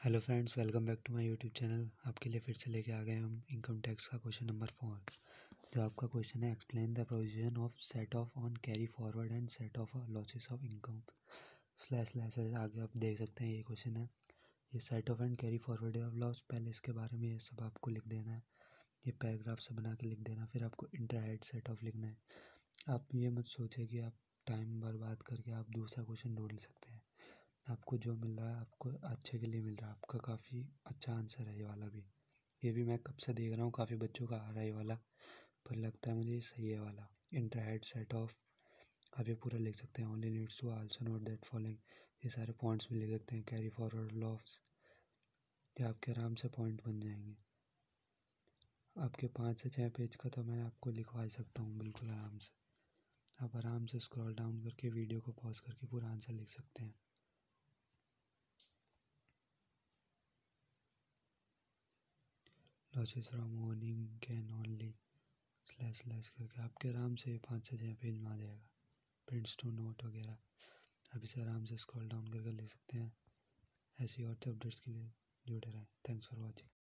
Hello friends welcome back to my YouTube channel आपके लिए फिर से लेके आ गए हम इनकम टैक्स का क्वेश्चन नंबर फोर जो आपका क्वेश्चन है explain the provision of set off on carry forward and set off losses of income slash slash आगे आप देख सकते हैं ये क्वेश्चन है। ये set off and carry forward of loss पहले इसके बारे में ये सब आपको लिख देना है। ये पैराग्राफ से बना के लिख देना फिर आपको इंटर हेड सेट ऑफ़ लिखना है। आप ये मत सोचें कि आप टाइम बर्बाद करके आप दूसरा क्वेश्चन ढूंढ सकते हैं। आपको जो मिल रहा है, आपको अच्छे के लिए मिल रहा है, आपका काफ़ी अच्छा आंसर है ये वाला भी। ये भी मैं कब से देख रहा हूँ, काफ़ी बच्चों का आ रहा है ये वाला, पर लगता है मुझे सही है वाला। इंटर सेट ऑफ़ आप ये पूरा लिख सकते हैं only needs to also note that following ये सारे पॉइंट्स भी लिख सकते हैं कैरी फॉरवर्ड लॉफ्स ये आपके आराम से पॉइंट बन जाएँगे। आपके पाँच से छः पेज का तो मैं आपको लिखवा सकता हूँ बिल्कुल आराम से। आप आराम से स्क्रॉल डाउन करके वीडियो को पॉज करके पूरा आंसर लिख सकते हैं। Losses from owning can only slash slash करके आपके आराम से पाँच से छः पेज में आ जाएगा। प्रिंट्स टू नोट वगैरह। आप इसे आराम से स्क्रॉल डाउन करके ले सकते हैं। ऐसी और अपडेट्स के लिए जुड़े रहें। Thanks for watching